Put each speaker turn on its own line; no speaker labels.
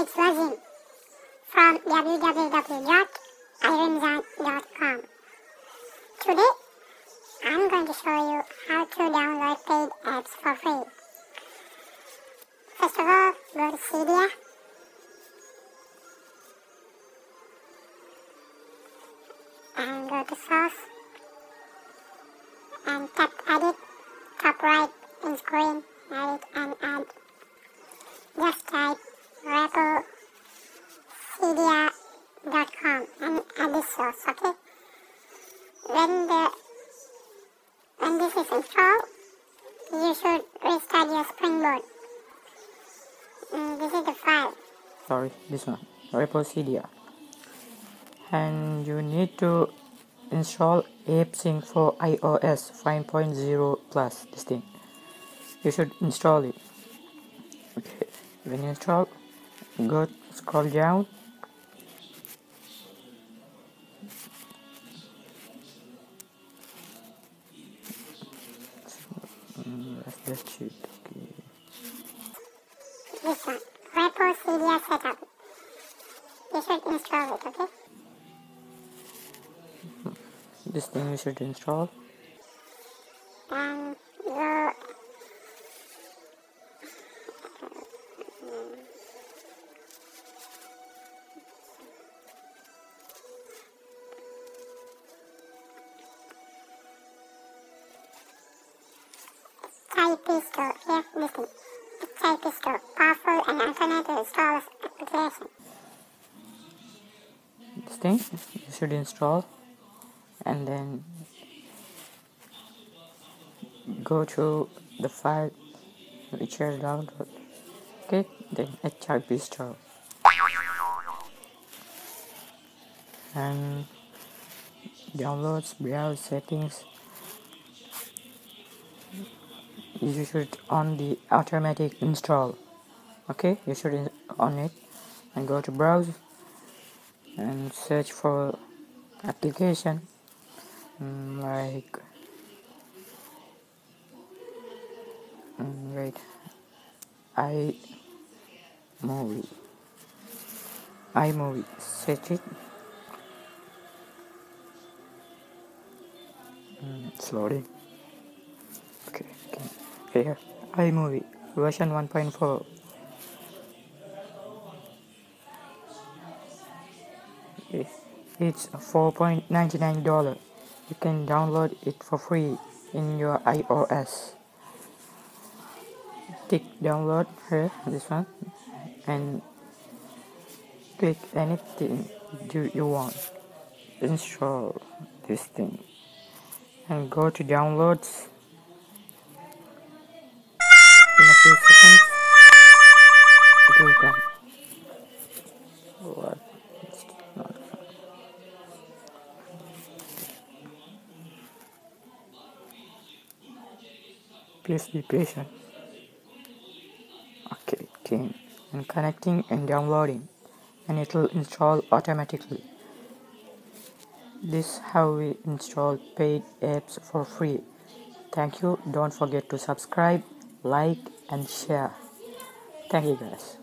It's Wazeem from www.irimzan.com. Today, I'm going to show you how to download paid apps for free. First of all, go to Cydia. And go to Source. And tap Edit, top right in screen, edit and add. Just type repocydia.com and add this okay? When the when this is installed, you should restart your Springboard. Mm, this is the file.
sorry this one repocydia and you need to install AppSync for iOS 5.0 plus this thing you should install it okay when you install go scroll down Cheat okay
This one. Repocydia setup. You should install um, it, okay?
this thing you should install
And go Hipstore. Here, listen. Hipstore. Powerful and alternative installers application.
this thing you should install and then go to the file which is download okay then Hipstore and downloads browse settings you should on the automatic install. Okay you should on it and go to browse and search for application mm, like mm, wait i movie iMovie search it. Mm, it's okay okay here iMovie version 1.4 It's $4.99. You can download it for free in your iOS. Click download here, this one, and click anything you, you want. Install this thing and go to downloads. Please be patient. Okay came and connecting and downloading. And it will install automatically. This how we install paid apps for free. Thank you. Don't forget to subscribe like and share. Thank you guys